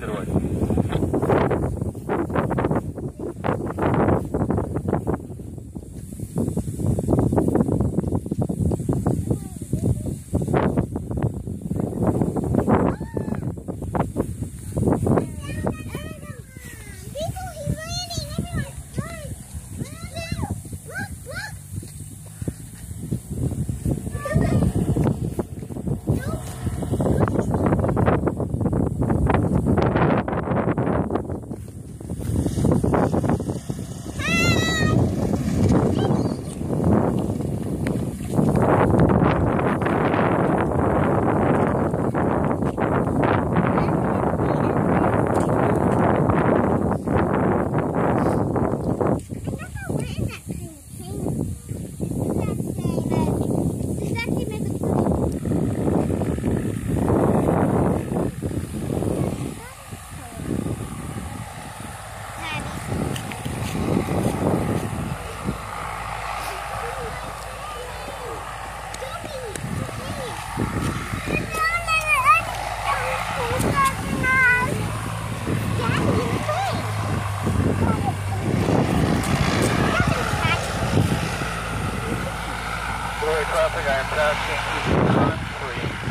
considered. Roy traffic, I am passing, free.